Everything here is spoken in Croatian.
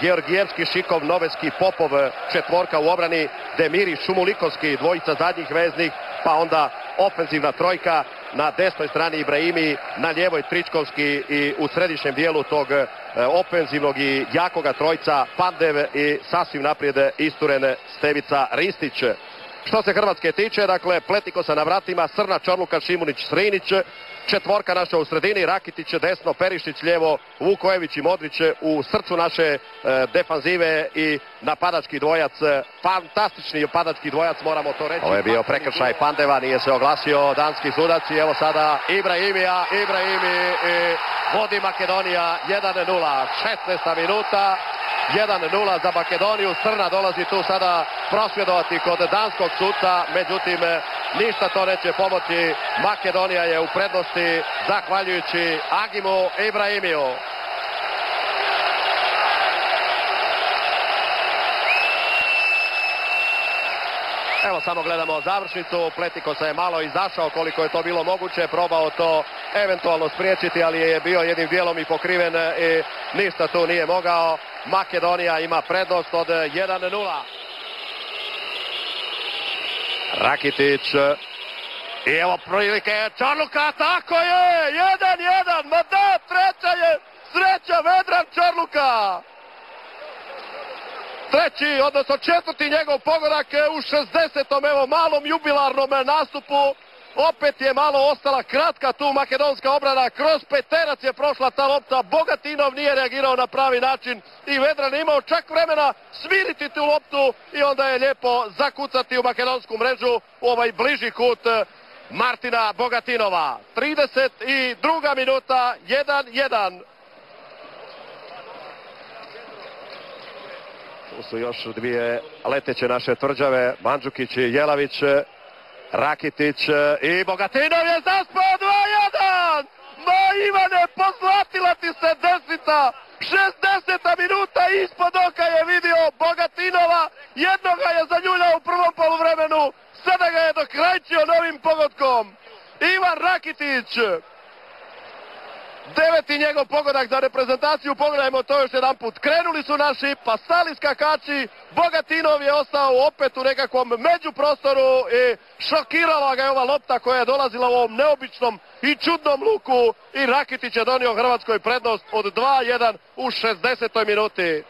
Georgijevski, Šikov, Noveski, Popov, četvorka u obrani, Demiri, Šumulikovski, dvojica zadnjih veznih, pa onda ofenzivna trojka na desnoj strani Ibrahimi, na ljevoj Tričkovski i u središnjem dijelu tog e, ofenzivnog i jakoga trojca Pandev i sasvim naprijed isturen Stevica Ristić. Što se Hrvatske tiče, dakle, Pletikosa na vratima, Srna, Čorluka, Šimunić, Srinić, četvorka naša u sredini, Rakitić desno, Perišić lijevo, Vukojević i Modrić u srcu naše e, defanzive i napadački dvojac, fantastični napadački dvojac, moramo to reći. Ovo je bio prekršaj Pandeva, nije se oglasio danski sudac i evo sada Ibrahimija, Ibrahimi i vodi Makedonija 1-0, 16. minuta. 1-0 za Makedoniju. Srna dolazi tu sada prosvjedovati kod danskog suca, međutim ništa to neće pomoći. Makedonija je u prednosti zahvaljujući Agimu Ibrahimiju. Evo samo gledamo završnicu, Pletiko se je malo izašao koliko je to bilo moguće, probao to eventualno spriječiti, ali je bio jednim dijelom i pokriven i ništa tu nije mogao. Makedonija ima prednost od 1-0. Rakitić. I evo prilike Čarluka, tako je, 1-1, ma da, treća je sreća Vedran Čarluka. Treći, odnosno četvrti njegov pogodak u 60. evo malom jubilarnom nastupu. Opet je malo ostala kratka tu makedonska obrana. Kroz peterac je prošla ta lopta. Bogatinov nije reagirao na pravi način. I Vedran je imao čak vremena smiriti tu loptu. I onda je lijepo zakucati u makedonsku mrežu u ovaj bliži kut Martina Bogatinova. 32. minuta, 1-1. Tu su još dvije leteće naše tvrđave, Mandžukić i Jelavić. Rakitić i Bogatinov je zaspao 2-1! Ma Ivane, poslatila ti se desnica! 60. minuta ispod oka je vidio Bogatinova, jednoga je zaljuljao u prvom poluvremenu, sada ga je dokrajčio novim pogodkom. Ivan Rakitić, Deveti njegov pogodak za reprezentaciju, pogledajmo to još jedan put. Krenuli su naši, pa stali skakači, Bogatinov je ostao opet u nekakvom međuprostoru i šokirala ga je ova lopta koja je dolazila u ovom neobičnom i čudnom luku i Rakitić je donio Hrvatskoj prednost od 2-1 u 60. minuti.